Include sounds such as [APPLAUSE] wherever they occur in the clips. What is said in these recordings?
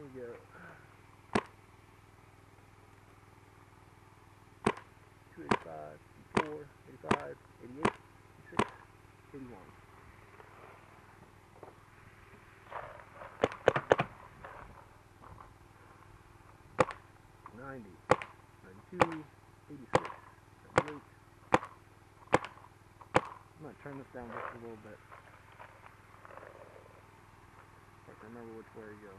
Here we go. Two eighty-five, eighty-four, eighty-five, eighty-eight, eighty-six, eighty-one. Ninety, ninety-two, eighty-six, ninety-eight. I'm gonna turn this down just a little bit. Can't remember which way to go.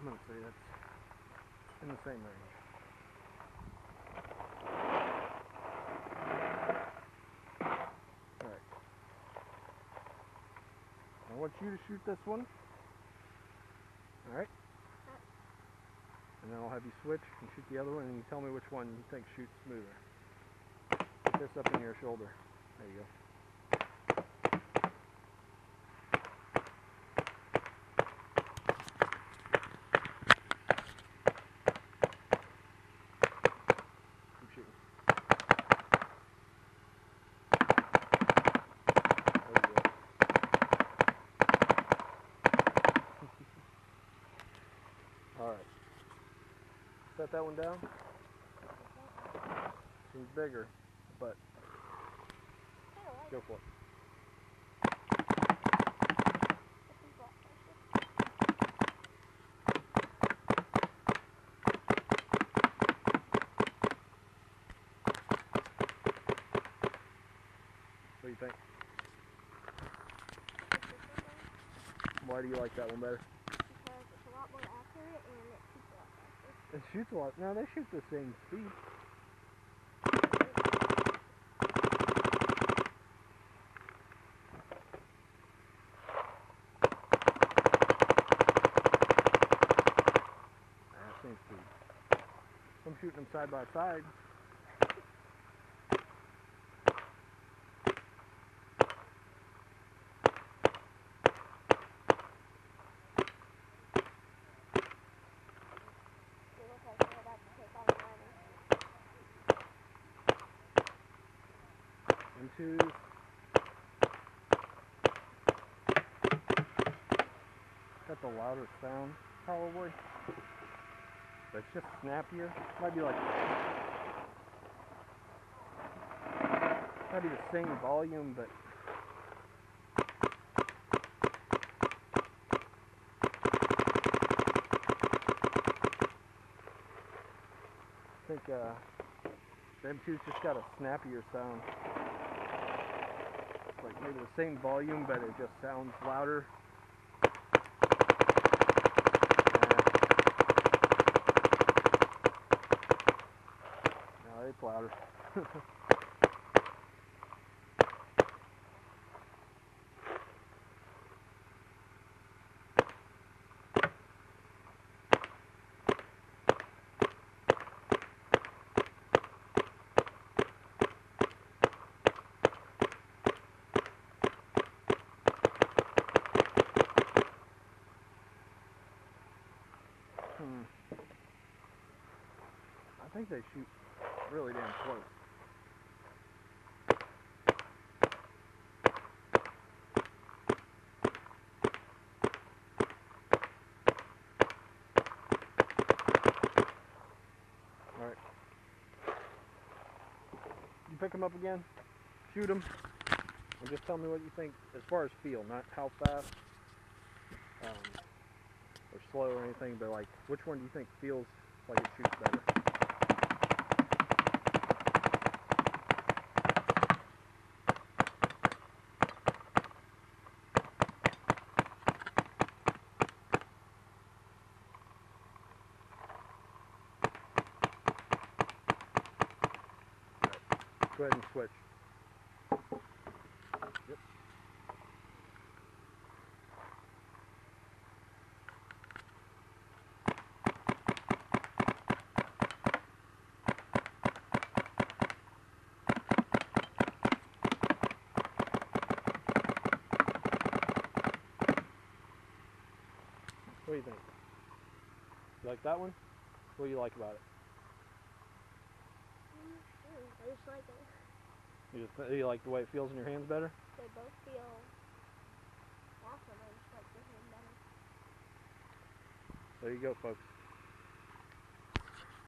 I'm gonna say that's in the same range. Alright. I want you to shoot this one. Alright? And then I'll have you switch and shoot the other one and you tell me which one you think shoots smoother. Put this up in your shoulder. There you go. Keep shooting. There you go. Alright. Set that one down. Seems bigger, but go for it. What do you think? Why do you like that one better? because it's a lot more accurate and it shoots a lot faster. It shoots a lot. No, they shoot the same speed. Same speed. I'm shooting them side by side. They look like they're about to take on the runner. One, two. Got the louder sound, probably. But it's just snappier. Might be like. Might be the same volume, but. I think uh, the M2's just got a snappier sound. Like maybe the same volume, but it just sounds louder. Yeah. It's louder. [LAUGHS] I think they shoot really damn close. Alright. You pick them up again, shoot them, and just tell me what you think as far as feel, not how fast um, or slow or anything, but like which one do you think feels like it shoots better? go ahead and switch. Yep. What do you think? You like that one? What do you like about it? I just like it. You just you like the way it feels in your hands better? They both feel awesome. I just like the hand better. There you go, folks.